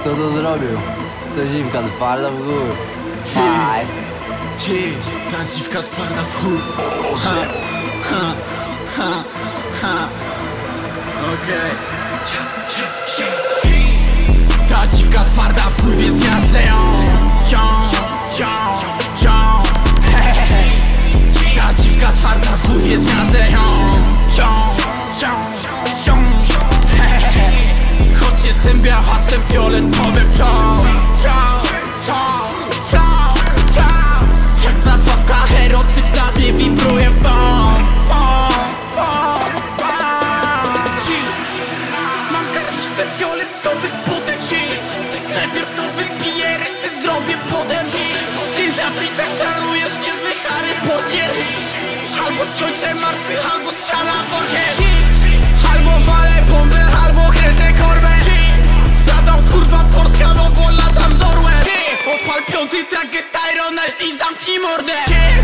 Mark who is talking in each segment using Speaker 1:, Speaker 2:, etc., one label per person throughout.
Speaker 1: Kto to zrobił? To dziwka twarda w górę. Aj.
Speaker 2: Ty, ta dziwka twarda w chuj Ha, ha, ha, ha Okej Ta dziwka twarda w chuj, więc ja se wciąż Wciąż, wciąż, wciąż, wciąż Jak zabawka erotyczna mnie wibruje Ci, Mam garść fioletowych potyczy Najpierw to wypiję, resztę zrobię potem Ty zapitach czarujesz niezły Albo skończę martwy, albo strzela workiem Albo walę bombę, albo kręcę korbę Zadał Piąty traget Tyrona i zamknij mordę.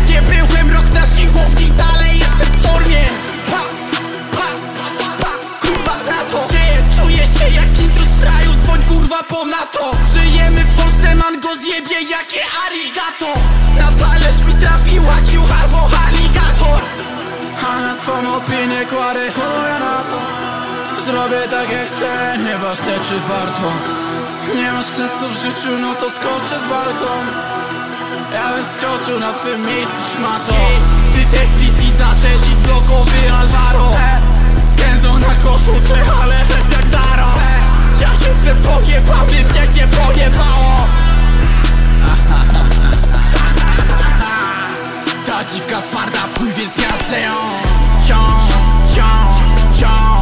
Speaker 2: Nie byłem rok na siłowni, dalej jestem w formie. Pa, pa, pa, kurwa na to Czuję się jak intruz w raju, dzwoń kurwa po NATO Żyjemy w Polsce, man go zjebie, jakie arigato. Na talerz mi trafiła kiuch albo aligator. A na twą opinię kładę chuja na to. Zrobię tak jak chcę, nieważne czy warto Nie masz sensu w życiu, no to skoczę z balkon? Ja bym skoczył na twym miejscu szmato Ty te chwili zaczęś i blokowy Alvaro Kęzo na koszulce, ale bez jak Daro Ja jestem pojebany, mnie nie pojebało Ta dziwka twarda w chuj, więc ja se ją. Ją, ją, ją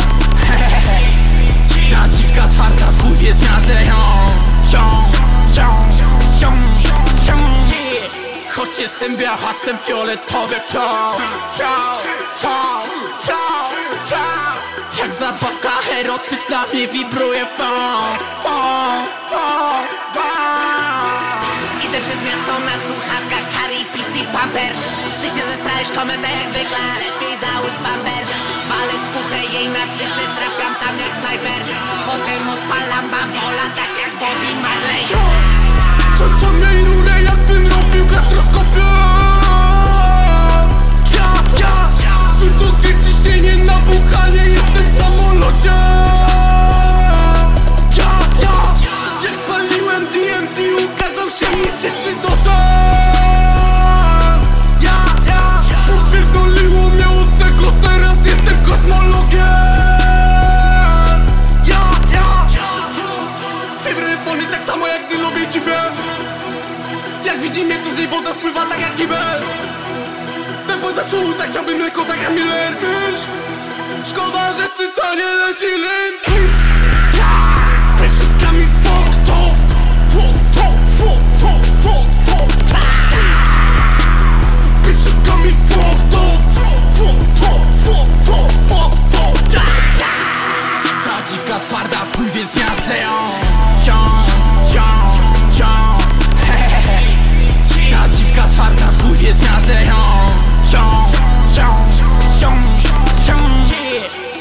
Speaker 2: Hehehe Ta dziwka twarda w chuj, więc ja Jestem białasem fioletowy wciąż Wciąż, wciąż, wciąż, wciąż Jak zabawka erotyczna mnie wibruje fon Fon, fon, fon
Speaker 3: Idę przez miasto na słuchawkach Harry, PC, Pamper Ty się zesrałeś komendę jak zwykle? Lepiej załóż Pamper Walę spuchę jej na cyfry Trafiam tam jak snajper. Potem odpalam bambola scorpion Jak
Speaker 2: widzi mnie niej woda spływa tak jak kibel Tempo zasłuł, tak chciałbym mleko tak jak Miller Bitch Szkoda, że syta nie leci lękis Pyszykami foto Fo, fo, fo, fo, fo, fo Pyszykami foto Fo, fo, fo, fo, fo, fo, fo Ta dziwka twarda chuj, więc ja ją Ją, ją, ją, ją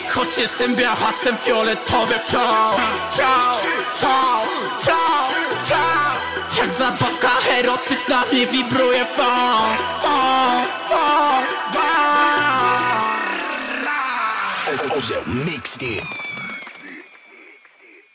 Speaker 2: Choć jestem białasem fioletowy wciąż. Wciąż, wciąż, wciąż, wciąż. Jak zabawka erotyczna mnie wibruje Fon, fon, fon
Speaker 4: Oze mixed it.